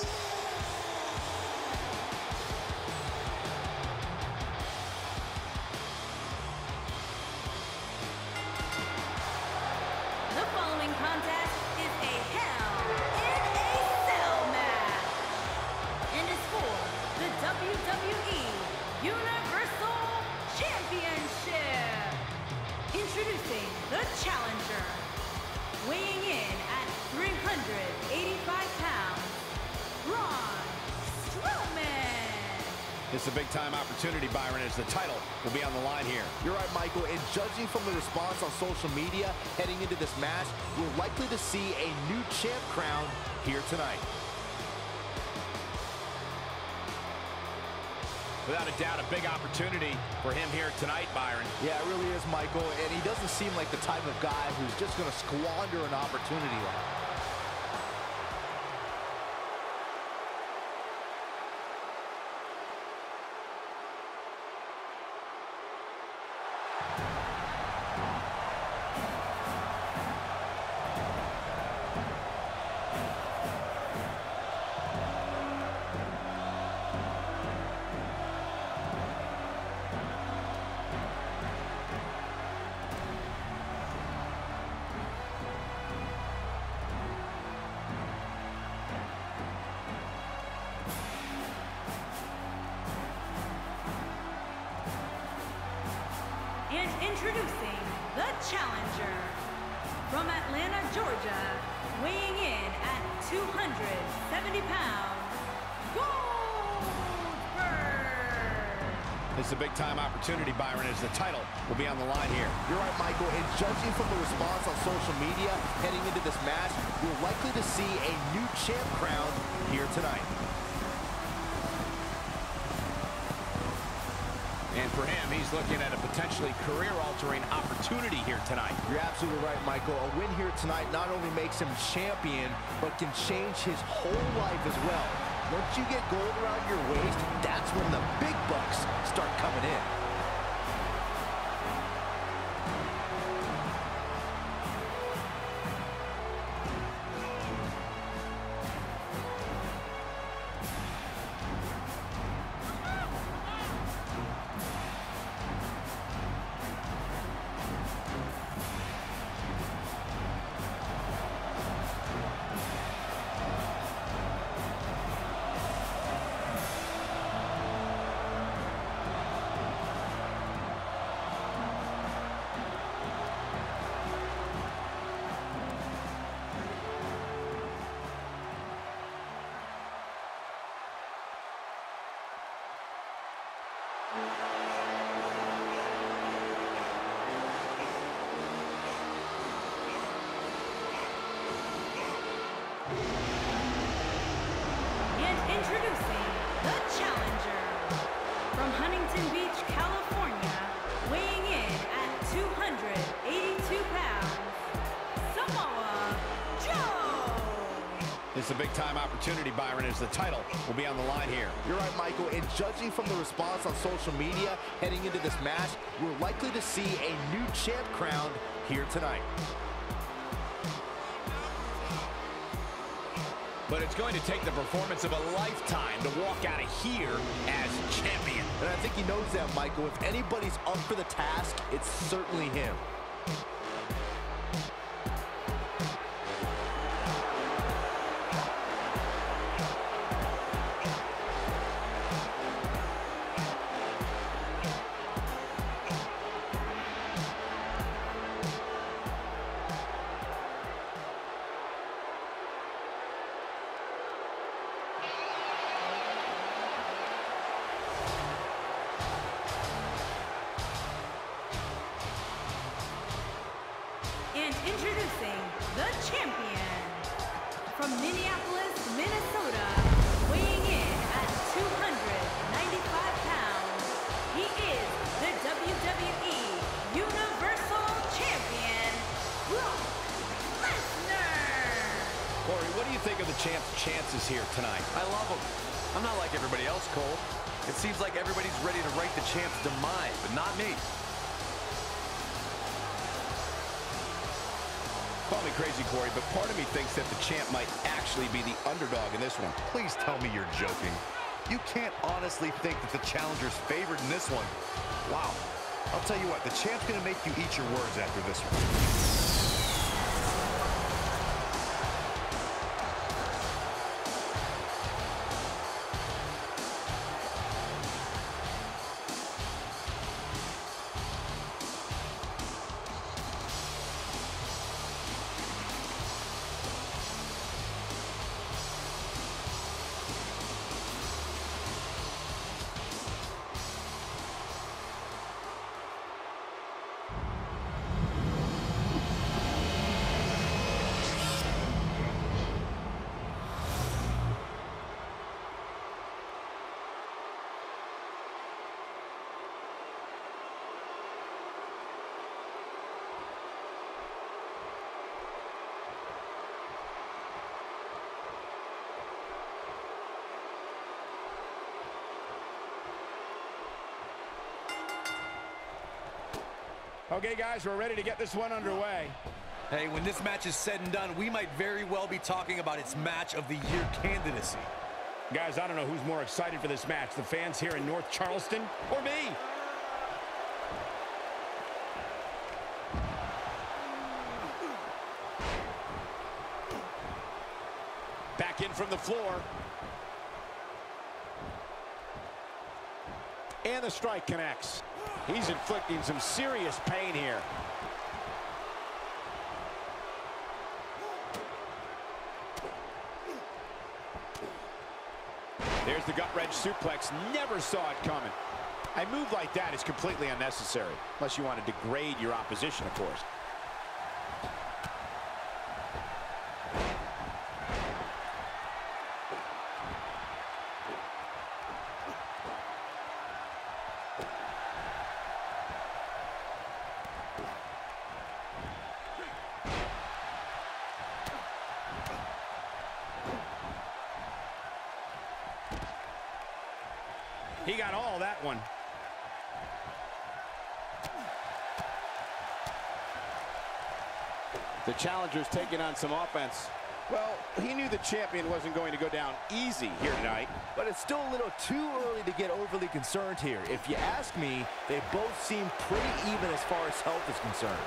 The Is a big-time opportunity, Byron, as the title will be on the line here. You're right, Michael, and judging from the response on social media heading into this match, we're likely to see a new champ crowned here tonight. Without a doubt, a big opportunity for him here tonight, Byron. Yeah, it really is, Michael, and he doesn't seem like the type of guy who's just going to squander an opportunity like that. Introducing the challenger from Atlanta, Georgia, weighing in at 270 pounds, Goldberg. This is a big-time opportunity, Byron, as the title will be on the line here. You're right, Michael, and judging from the response on social media heading into this match, we're likely to see a new champ crowned here tonight. And for him, looking at a potentially career-altering opportunity here tonight. You're absolutely right, Michael. A win here tonight not only makes him champion, but can change his whole life as well. Once you get gold around your waist, that's when the big bucks start coming in. Introducing the challenger from Huntington Beach, California, weighing in at 282 pounds, Samoa Joe. This is a big-time opportunity, Byron, as the title will be on the line here. You're right, Michael, and judging from the response on social media heading into this match, we're likely to see a new champ crowned here tonight. But it's going to take the performance of a lifetime to walk out of here as champion. And I think he knows that, Michael. If anybody's up for the task, it's certainly him. Introducing the champion from Minneapolis, Minnesota, weighing in at 295 pounds. He is the WWE Universal Champion, Brock Lesnar. Corey, what do you think of the champ's chances here tonight? I love him. I'm not like everybody else, Cole. It seems like everybody's ready to write the champ's demise, but not me. Call me crazy, Corey, but part of me thinks that the champ might actually be the underdog in this one. Please tell me you're joking. You can't honestly think that the challenger's favored in this one. Wow. I'll tell you what, the champ's going to make you eat your words after this one. Okay, guys, we're ready to get this one underway. Hey, when this match is said and done, we might very well be talking about its match of the year candidacy. Guys, I don't know who's more excited for this match, the fans here in North Charleston or me. Back in from the floor. And the strike connects. He's inflicting some serious pain here. There's the gut wrench suplex. Never saw it coming. A move like that is completely unnecessary, unless you want to degrade your opposition, of course. He got all that one. The challenger's taking on some offense. Well, he knew the champion wasn't going to go down easy here tonight. But it's still a little too early to get overly concerned here. If you ask me, they both seem pretty even as far as health is concerned.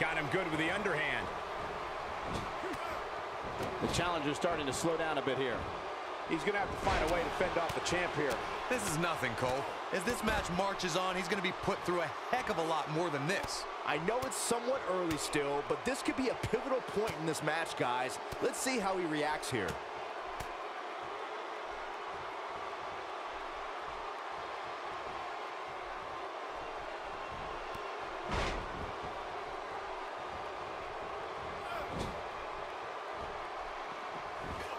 Got him good with the underhand. The challenger's starting to slow down a bit here. He's going to have to find a way to fend off the champ here. This is nothing, Cole. As this match marches on, he's going to be put through a heck of a lot more than this. I know it's somewhat early still, but this could be a pivotal point in this match, guys. Let's see how he reacts here.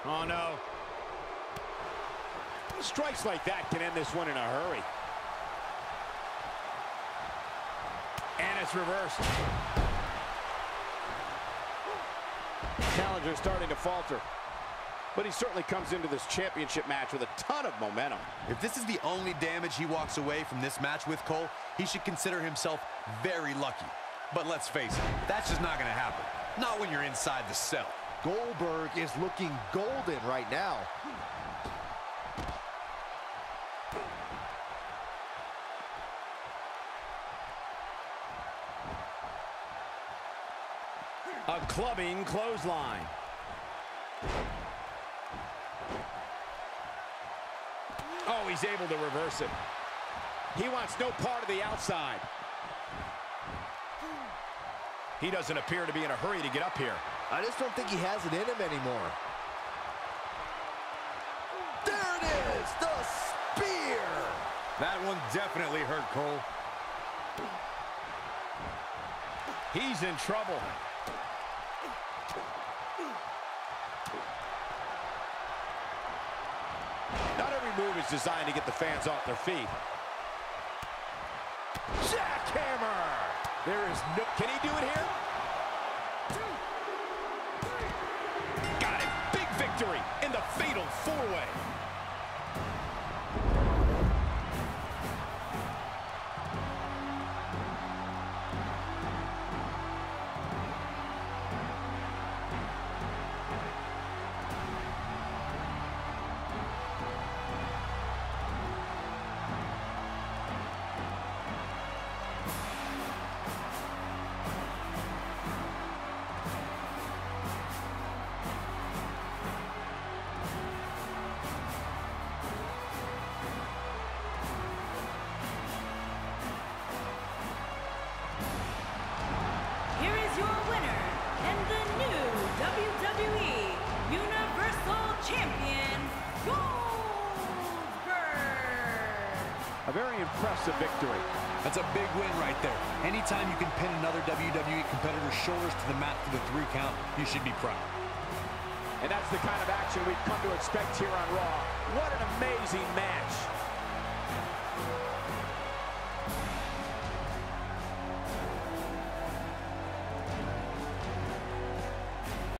Oh, no. Strikes like that can end this one in a hurry. And it's reversed. Challenger starting to falter. But he certainly comes into this championship match with a ton of momentum. If this is the only damage he walks away from this match with, Cole, he should consider himself very lucky. But let's face it, that's just not going to happen. Not when you're inside the cell. Goldberg is looking golden right now. clubbing clothesline. Oh, he's able to reverse it. He wants no part of the outside. He doesn't appear to be in a hurry to get up here. I just don't think he has it in him anymore. There it is, the spear! That one definitely hurt Cole. He's in trouble. Not every move is designed to get the fans off their feet. Jackhammer. There is no... Can he do it here? Impressive victory. That's a big win right there. Anytime you can pin another WWE competitor's shoulders to the mat for the three count, you should be proud. And that's the kind of action we've come to expect here on Raw. What an amazing match.